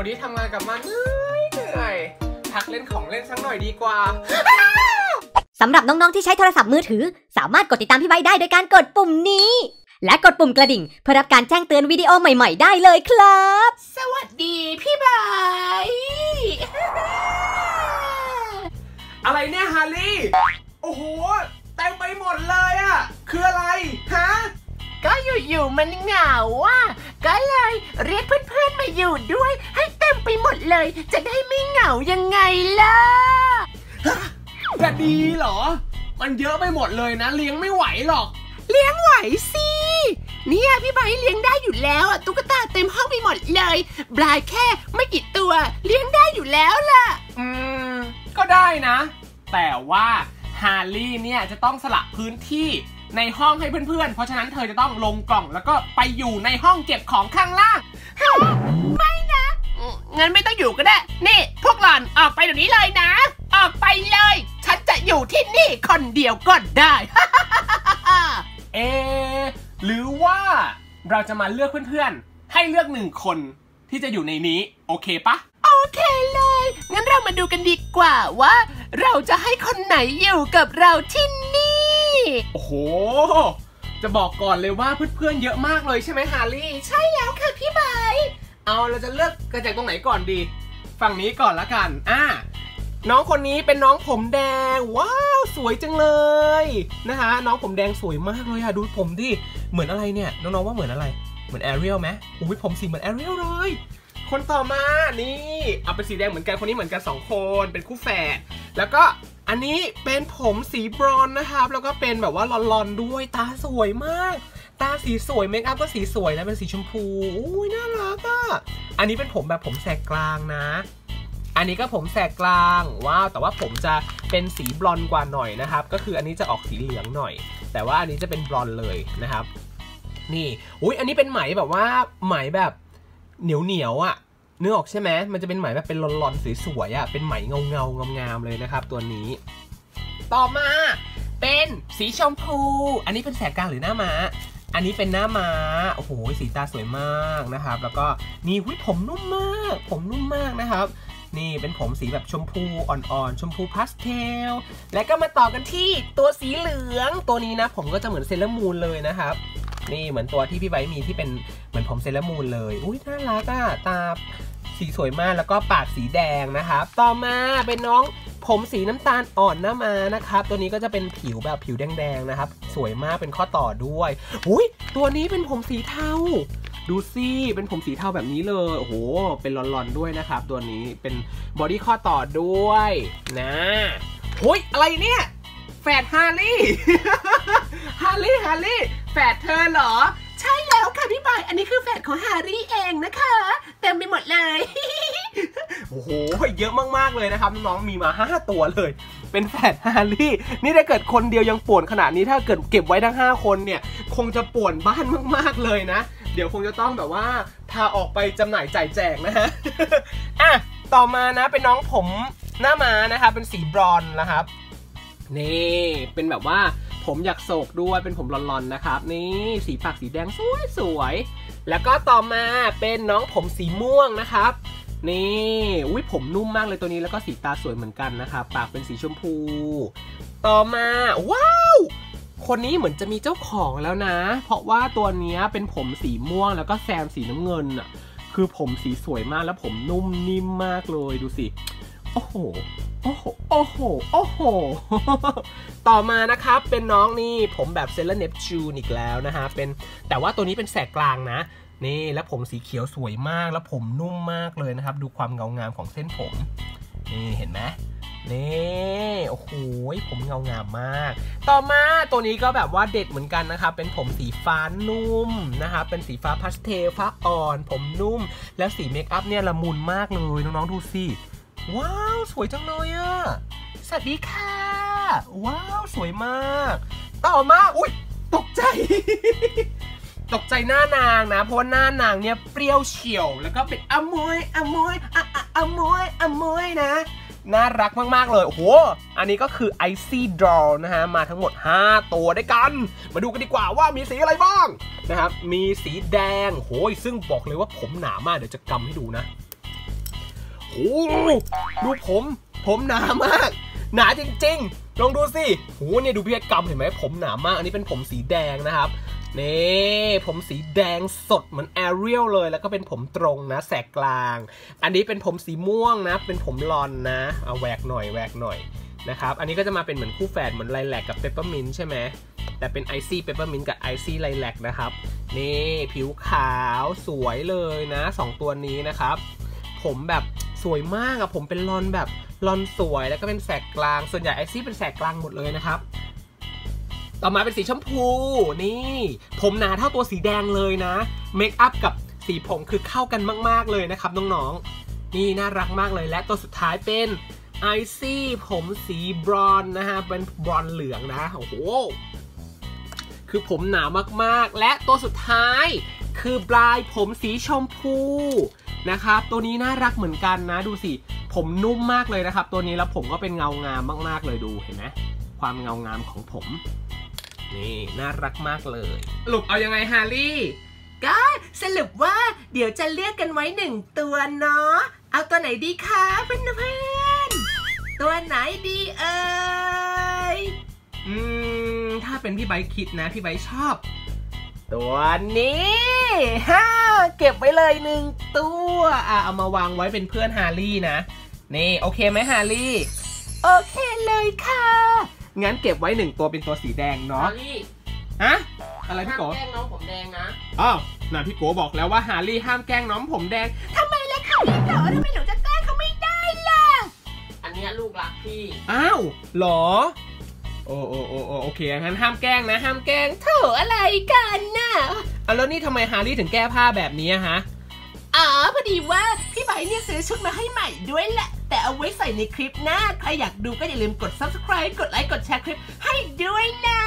วันนี้ทำงานกลับมาเหนื่อยเหนื่อยพักเล่นของเล่นสักหน่อยดีกว่า สำหรับน้องๆที่ใช้โทรศัพท์มือถือ สามารถกดติดตามพี่ไบค์ได้โดยการกดปุ่มนี้ และกดปุ่มกระดิ่ง เพื่อรับการแจ้งเตือนวิดีโอใหม่ๆได้เลยครับ สวัสดีพี่บายอะไรเนี่ยฮาร์ลี่ โอ้โหเต็มไปหมดเลยอะคืออะไรฮะก็อยู่ๆมันเหงาอะก็เลยเรียกเพื่อนๆมาอยู่ด้วย ดเลย จะได้ไม่เหงายังไงล่ะจะดีเหรอ มันเยอะไปหมดเลยนะ เลี้ยงไม่ไหวหรอก เลี้ยงไหวสิเนี่ยพี่ไบร์ทเลี้ยงได้อยู่แล้วอะตุ๊กตาเต็มห้องไปหมดเลยบลายแค่ไม่กี่ตัวเลี้ยงได้อยู่แล้วล่ะ อืม ก็ได้นะ แต่ว่าฮาร์ลี่ย์เนี่ยจะต้องสละพื้นที่ในห้องให้เพื่อนๆ เพราะฉะนั้นเธอจะต้องลงกล่องแล้วก็ไปอยู่ในห้องเก็บของข้างล่างไม่นะอืม งั้นไม่ต้องอยู่ก็ได้ นี่พวกหล่อนออกไปเดี๋ยวนี้เลยนะ ออกไปเลย ฉันจะอยู่ที่นี่คนเดียวก็ได้ เอ๊ะหรือว่าเราจะมาเลือกเพื่อนๆ ให้เลือกหนึ่งคนที่จะอยู่ในนี้ โอเคปะโอเคเลย งั้นเรามาดูกันดีกว่าว่า เราจะให้คนไหนอยู่กับเราที่นี่ โอ้โห จะบอกก่อนเลยว่าเพื่อนๆเยอะมากเลยใช่ไหมฮาร์ลี่ ใช่แล้วค่ะพี่ไบร์ท เอาเราจะเลือกกันจากตรงไหนก่อนดี ฝั่งนี้ก่อนละกัน อ่า น้องคนนี้เป็นน้องผมแดง ว้าว สวยจังเลยนะคะน้องผมแดงสวยมากเลยอะดูผมดิเหมือนอะไรเนี่ย น้องๆว่าเหมือนอะไร เหมือนแอเรียลไหมอุ้ยผมสีเหมือนแอเรียลเลย คนต่อมานี่เอาเป็นสีแดงเหมือนกันคนนี้เหมือนกันสองคนเป็นคู่แฝดแล้วก็อันนี้เป็นผมสีบลอนด์นะครับ แล้วก็เป็นแบบว่าลอนๆด้วยตาสวยมาก ตาสีสวยเมคอัพก็สีสวยนะเป็นสีชมพูอุ้ยน่ารักอะอันนี้เป็นผมแบบผมแสกกลางนะ อันนี้ก็ผมแสกกลางว้าวแต่ว่าผมจะเป็นสีบลอนด์กว่าหน่อยนะครับ ก็คืออันนี้จะออกสีเหลืองหน่อย แต่ว่าอันนี้จะเป็นบลอนเลยนะครับ นี่อุ้ยอันนี้เป็นไหมแบบว่าไหมแบบเหนียวเหนียวอะเนื้อออกใช่ไหมมันจะเป็นไหมแบบเป็นลอนๆสวยๆอะเป็นไหมเงาเงาๆงามๆเลยนะครับ ตัวนี้ ต่อมาเป็นสีชมพู อันนี้เป็นแสกกลางหรือหน้าม้า อันนี้เป็นหน้าม้า โอ้โห สีตาสวยมากนะครับ แล้วก็นี่หุ้ยผมนุ่มมาก ผมนุ่มมากนะครับ นี่เป็นผมสีแบบชมพูอ่อนๆ ชมพูพาสเทล และก็มาต่อกันที่ตัวสีเหลือง ตัวนี้นะ ผมก็จะเหมือนเซเลอร์มูนเลยนะครับ นี่เหมือนตัวที่พี่ไบค์มีที่เป็นเหมือนผมเซเลอร์มูนเลย อุ้ยน่ารักอะตาสีสวยมาก แล้วก็ปากสีแดงนะครับ ต่อมาเป็นน้อง ผมสีน้ำตาลอ่อนหน้าม้านะครับ ตัวนี้ก็จะเป็นผิวแบบผิวแดงๆนะครับ สวยมากเป็นข้อต่อด้วยอุ้ยตัวนี้เป็นผมสีเทาดูสิเป็นผมสีเทาแบบนี้เลย โอ้โห เป็นลอนๆด้วยนะครับ ตัวนี้เป็น body ข้อต่อด้วยนะโอ้ยอะไรเนี่ยแฝดฮาร์ลี่ย์ ฮาร์ลี่ย์ ฮาร์ลี่ย์ แฝดเธอเหรอ ใช่แล้วค่ะพี่ไบค์อันนี้คือแฟนของฮาร์ลี่ย์เองนะคะ เต็มไปหมดเลย โอ้โห เยอะมากๆเลยนะครับน้องๆมีมา 5 ตัวเลย เป็นแฝดฮาร์ลี่ย์ นี่ถ้าเกิดคนเดียวยังป่วนขนาดนี้ถ้าเกิดเก็บไว้ทั้ง 5 คนเนี่ย คงจะป่วนบ้านมากๆเลยนะ เดี๋ยวคงจะต้องแบบว่าพาออกไปจำหน่ายจ่ายแจกนะฮะอะต่อมานะเป็นน้องผมหน้าม้านะครับเป็นสีบรอนนะครับนี่เป็นแบบว่าผมอยากโศกด้วยเป็นผมลอนๆนะครับ นี่สีปากสีแดงสวยสวยๆแล้วก็ต่อมาเป็นน้องผมสีม่วงนะครับ นี่อุ้ยผมนุ่มมากเลยตัวนี้แล้วก็สีตาสวยเหมือนกันนะครับปากเป็นสีชมพู ต่อมา ว้าว คนนี้เหมือนจะมีเจ้าของแล้วนะ เพราะว่าตัวนี้เป็นผมสีม่วงแล้วก็แซมสีน้ำเงินอะคือผมสีสวยมากแล้วผมนุ่มนิ่มมากเลยดูสิ โอ้โห โอ้โห โอ้โห โอ้โห ต่อมานะครับเป็นน้องนี่ผมแบบเซเลเนปจูนอีกแล้วนะฮะเป็นแต่ว่าตัวนี้เป็นแสกกลางนะ นี่แล้วผมสีเขียวสวยมาก แล้วผมนุ่มมากเลยนะครับ ดูความเงางามของเส้นผม นี่เห็นไหมนี่โอ้โหผมเงางามมาก ต่อมาตัวนี้ก็แบบว่าเด็ดเหมือนกันนะครับ เป็นผมสีฟ้านุ่มนะครับเป็นสีฟ้าพาสเทลฟ้าอ่อน ผมนุ่ม แล้วสีเมคอัพเนี่ยละมุนมากเลยน้องๆดูสิว้าว สวยจังเลยอะสวัสดีค่ะ ว้าว สวยมาก ต่อมา อุ้ยตกใจ ตกใจหน้านางนะ เพราะว่าหน้านางเนี่ยเปรี้ยวเฉี่ยว แล้วก็เป็นอาหมวยอาหมวยอะอะอาหมวยอาหมวยนะ น่ารักมาก ๆ เลย โอ้โห อันนี้ก็คือ Icy Doll นะฮะ มาทั้งหมด 5 ตัวด้วยกัน มาดูกันดีกว่าว่ามีสีอะไรบ้างนะครับ มีสีแดงโหยซึ่งบอกเลยว่าผมหนามาก เดี๋ยวจะกำให้ดูนะโอ้ดูผม ผมหนามาก หนาจริง ๆ ลองดูสิโหเนี่ยดูพี่เพชรกำเห็นไหมผมหนามาก อันนี้เป็นผมสีแดงนะครับนี่ผมสีแดงสดเหมือนแอเรียลเลย แล้วก็เป็นผมตรงนะ แสกกลาง อันนี้เป็นผมสีม่วงนะ เป็นผมลอนนะเอาแหวกหน่อยแหวกหน่อยนะครับ อันนี้ก็จะมาเป็นเหมือนคู่แฝดเหมือน lilac กับเปปเปอร์มินใช่ไหมแต่เป็น Icy peppermint กับ Icy lilac นะครับ นี่ผิวขาวสวยเลยนะสองตัวนี้นะครับ ผมแบบ สวยมากอะผมเป็นลอนแบบลอนสวยแล้วก็เป็นแสกกลาง ส่วนใหญ่ไอซี่เป็นแสกกลางหมดเลยนะครับ ต่อมาเป็นสีชมพูนี่ ผมหนาเท่าตัวสีแดงเลยนะเมคอัพกับสีผมคือเข้ากันมาก ๆ เลยนะครับน้องๆ นี่น่ารักมากเลยและตัวสุดท้ายเป็นไอซี่ผมสีบรอนนะฮะ เป็นบรอนเหลืองนะโอ้โหคือผมหนามากๆ และตัวสุดท้ายคือปลายผมสีชมพู นะครับ ตัวนี้น่ารักเหมือนกันนะดูสิ ผมนุ่มมากเลยนะครับ ตัวนี้แล้วผมก็เป็นเงางามมากๆเลยดูเห็นไหมความเงางามของผม นี่น่ารักมากเลยสรุปเอายังไงฮาร์ลี่ย์ก็สรุปว่าเดี๋ยวจะเลือกกันไว้หนึ่งตัวเนาะเอาตัวไหนดีคะเพื่อนเพื่อนๆตัวไหนดีเอ่ยอืมถ้าเป็นพี่ไบค์คิดนะ พี่ไบค์ชอบ ตัวนี้ฮ่าเก็บไว้เลยหนึ่งตัวอะเอามาวางไว้เป็นเพื่อนฮาร์ลี่ย์นะ นี่โอเคไหมฮาร์ลี่ย์ โอเคเลยค่ะ งั้นเก็บไว้หนึ่งตัวเป็นตัวสีแดงเนาะฮาร์ลี่ย์ฮะอะไรพี่โกห้ามแกล้งน้องผมแดงนะอ้าวน่ะพี่โกบอกแล้วว่าฮาร์ลี่ย์ห้ามแกล้งน้องผมแดงทำไมล่ะคะพี่เต๋อทำไมหนูจะแกล้งเขาไม่ได้ล่ะ อันเนี้ยลูกรักพี่ อ้าวเหรอ โอ้โอ้โอ้โอ้โอเคงั้นห้ามแกล้งนะห้ามแกล้งโถอะไรกันน่ะอะแล้วนี่ทำไมฮาร์ลี่ย์ถึงแก้ผ้าแบบนี้อะฮะอ๋อพอดีว่าพี่ไบค์เนี่ยซื้อชุดมาให้ใหม่ด้วยแหละ แต่เอาไว้ใส่ในคลิปหน้า ใครอยากดูก็อย่าลืมกด subscribe กดไลค์กดแชร์คลิปให้ด้วยนะ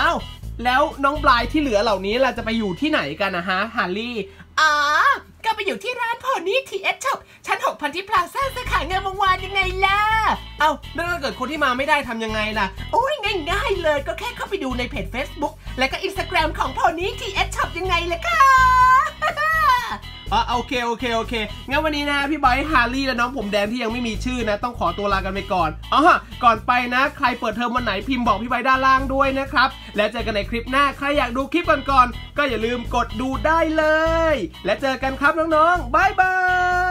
อ้าวแล้วน้องบลายธ์ที่เหลือเหล่านี้เราจะไปอยู่ที่ไหนกันนะฮะฮาร์ลี่ย์อ๋อก็ไปอยู่ที่ร้าน Pony TS Shop ชั้น6พันธุ์ทิพย์พลาซ่าสาขางามวงวานยังไงล่ะ เอ้าแล้วถ้าเกิดคนที่มาไม่ได้ทำยังไงล่ะ โอ้ยง่ายๆเลยก็แค่เข้าไปดูในเพจ Facebook และก็ Instagram ของ Pony TS Shop ยังไงล่ะคะ อ๋อโอเคโอเคโอเคงั้นวันนี้นะพี่ไบค์ฮาร์ลี่ย์และน้องผมแดงที่ยังไม่มีชื่อนะ ต้องขอตัวลากันไปก่อนอ๋อก่อนไปนะ ใครเปิดเทอมวันไหนพิมพ์บอกพี่ไบค์ด้านล่างด้วยนะครับ แล้วเจอกันในคลิปหน้าใครอยากดูคลิปก่อนๆก็อย่าลืมกดดูได้เลย และเจอกันครับน้องๆ bye bye